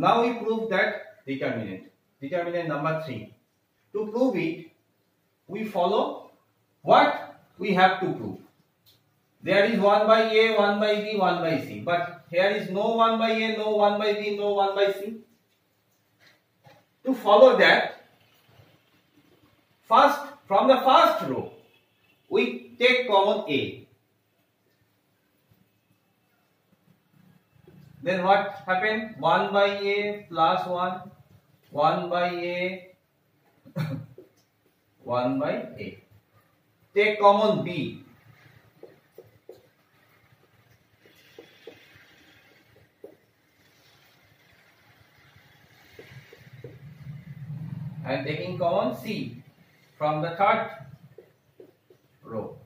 Now we prove that determinant. Determinant number 3. To prove it, we follow what we have to prove. There is 1 by A, 1 by B, 1 by C. But here is no 1 by A, no 1 by B, no 1 by C. To follow that, first from the first row, we take common A. Then what happened? 1 by A plus 1, 1 by A, 1 by A. Take common B. And taking common C from the third row.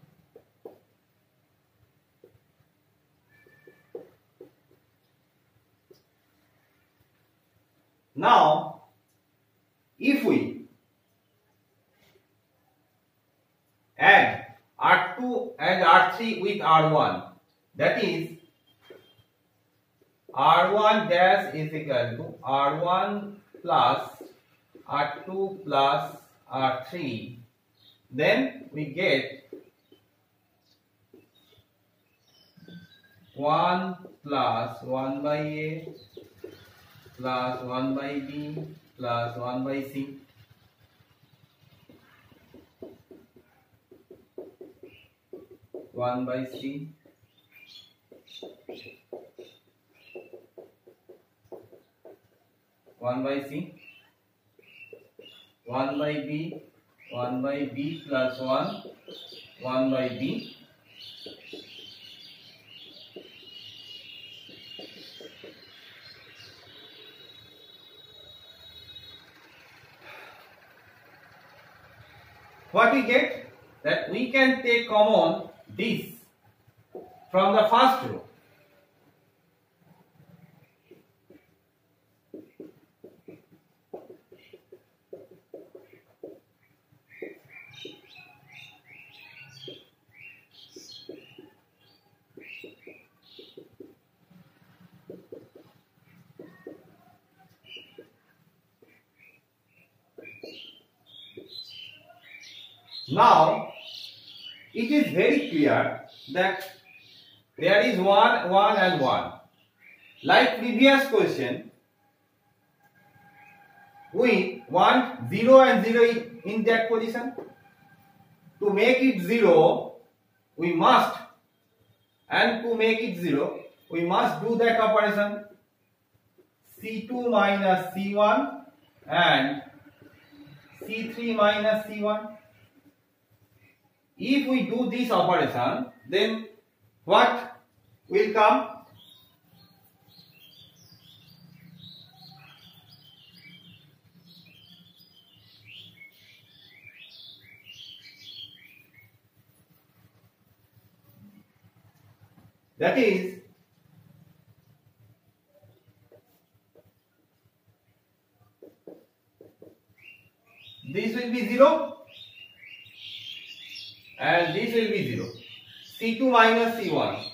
Now, if we add R2 and R3 with R1, that is R1 dash is equal to R1 plus R2 plus R3, then we get 1 plus 1 by A plus 1 by B plus 1 by C. One by C. One by C. One by B. One by B plus one. One by B. what we get? That we can take common this from the first row Now, it is very clear that there is 1, 1 and 1. Like previous question, we want 0 and 0 in that position. To make it 0, we must, and to make it 0, we must do that operation C2 minus C1 and C3 minus C1 if we do this operation, then what will come? That is this will be 0 and this will be 0. C2 minus C1.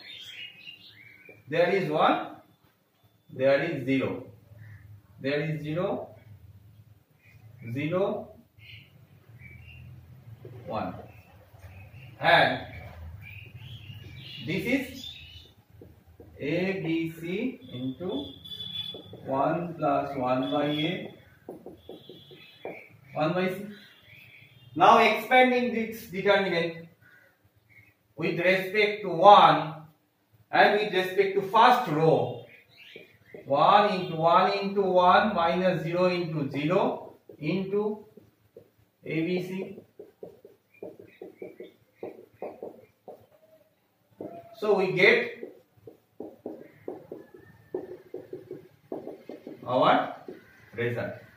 There is 1, there is 0. There is 0, 0, 1. And this is A, B, C into 1 plus 1 by A, 1 by C. Now expanding this determinant with respect to 1 and with respect to first row 1 into 1 into 1 minus 0 into 0 into ABC. So we get our result.